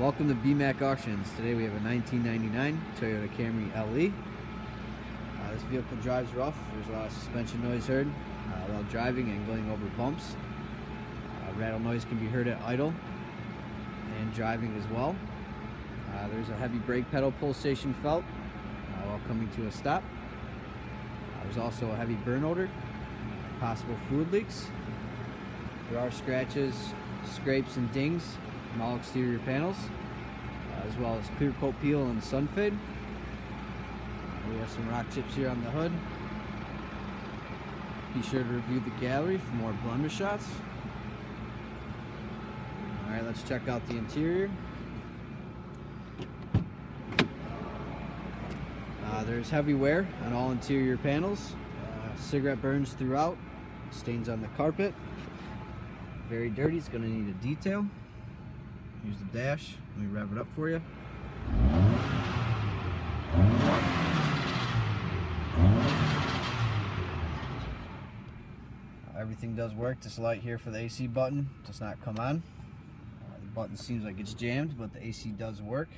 Welcome to BMAK Auctions. Today we have a 1999 Toyota Camry LE. Uh, this vehicle drives rough. There's a lot of suspension noise heard uh, while driving and going over bumps. Uh, rattle noise can be heard at idle and driving as well. Uh, there's a heavy brake pedal pulsation felt uh, while coming to a stop. Uh, there's also a heavy burn odor, possible fluid leaks. There are scratches, scrapes, and dings all exterior panels, uh, as well as clear coat peel and sun fade. We have some rock chips here on the hood. Be sure to review the gallery for more blunder shots. Alright, let's check out the interior. Uh, there's heavy wear on all interior panels. Uh, cigarette burns throughout. Stains on the carpet. Very dirty. It's going to need a detail. Here's the dash. Let me wrap it up for you. Everything does work. This light here for the AC button does not come on. Uh, the button seems like it's jammed, but the AC does work.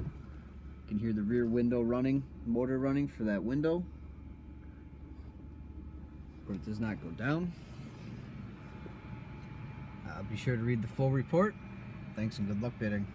You can hear the rear window running, motor running for that window. But it does not go down. Uh, be sure to read the full report. Thanks and good luck bidding.